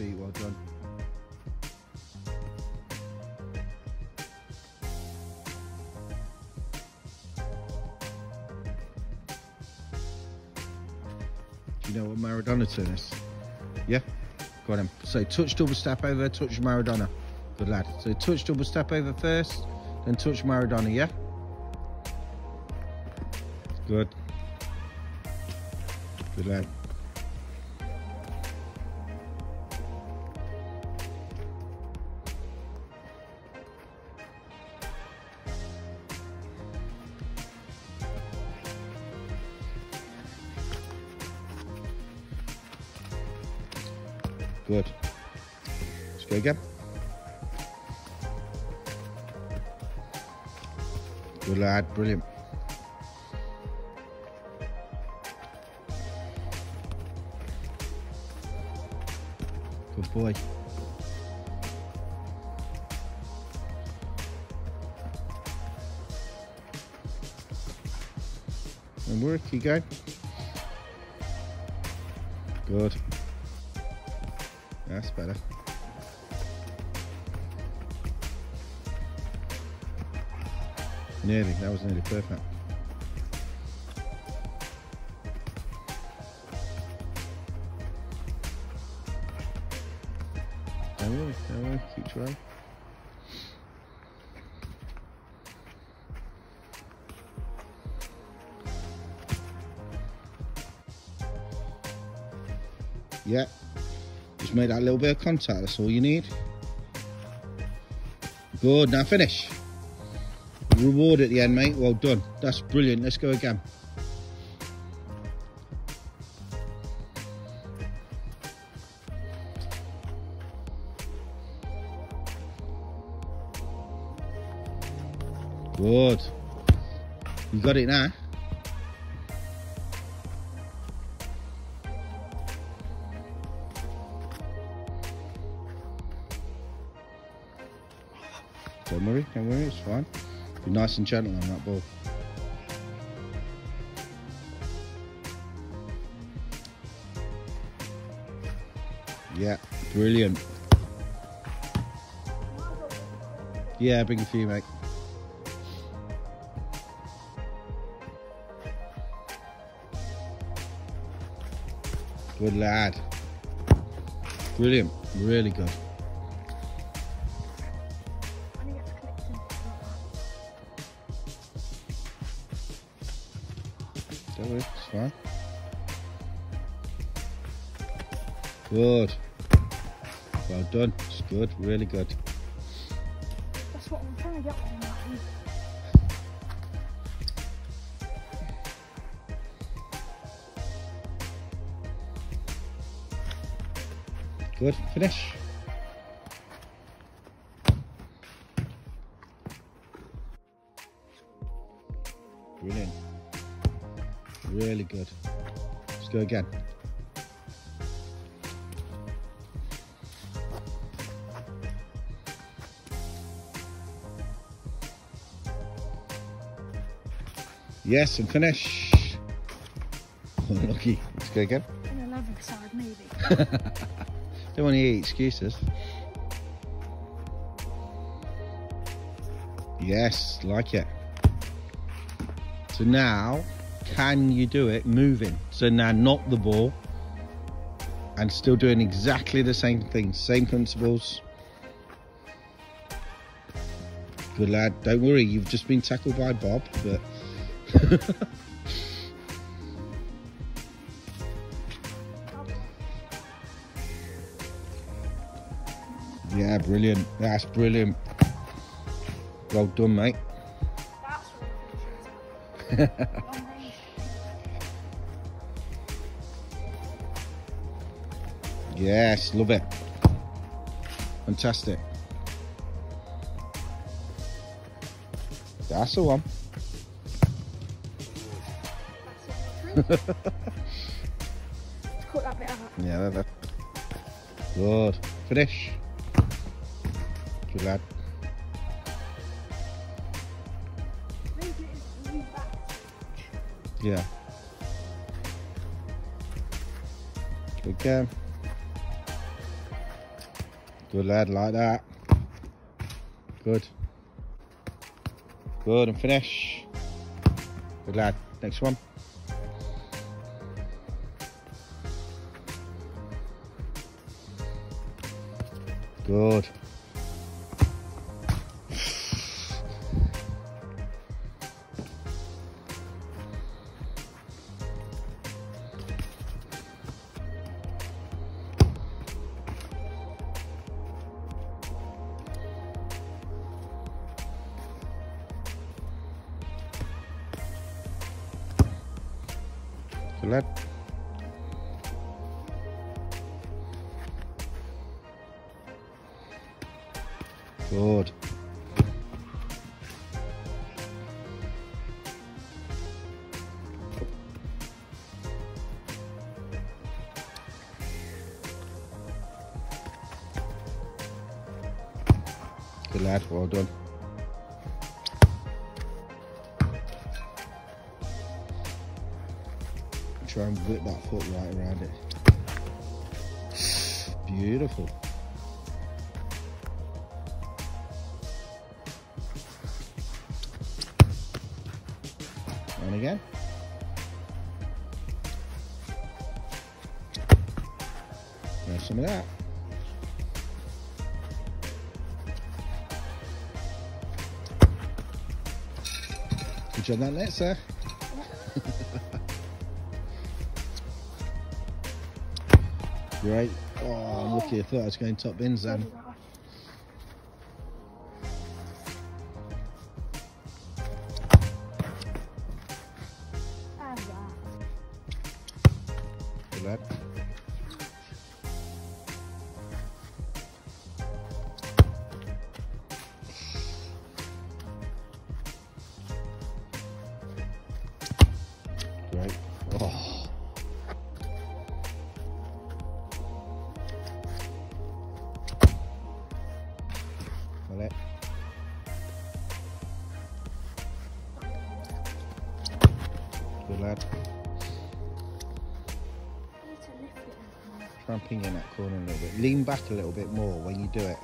feet. Well done. Do you know what Maradona turn is? Yeah? Got him. So touch double step over, touch Maradona. Good lad. So touch double step over first, then touch Maradona, yeah? Good. Good lad. Good. Let's go again. Good lad, brilliant. Good boy. And work, you go. Good. That's better. Nearly, that was nearly perfect. Don't worry, don't worry, keep trying. Yeah, just make that little bit of contact, that's all you need. Good, now finish. Reward at the end, mate. Well done. That's brilliant. Let's go again. Good. You got it now. Worry, don't worry, it's fine. Be nice and gentle on that ball. Yeah, brilliant. Yeah, bring for you, mate. Good lad. Brilliant. Really good. Fine. Good. Well done. It's good. Really good. That's what I'm trying to get. Good. Finish. Brilliant. Really good. Let's go again. Yes, and finish. Unlucky. Let's go again. On the 11th side, maybe. Don't want to hear excuses. Yes, like it. So now, can you do it moving? So now knock the ball and still doing exactly the same thing, same principles. Good lad. Don't worry, you've just been tackled by Bob, but yeah, brilliant. That's brilliant. Well done, mate. Yes, love it. Fantastic. That's the one. Cut that bit out. Yeah, that, that. Good. Finish. Good lad. Maybe it's lean back. Yeah. Good game. Good lad, like that. Good. Good, and finish. Good lad. Next one. Good. Lad. Good. Good lad, well done. Try and whip that foot right around it. Beautiful. And again. There's some of that. Good job that net, sir. Great. Oh, I'm lucky. I thought I was going top bins then. Lad. Try in that corner a little bit. Lean back a little bit more when you do it.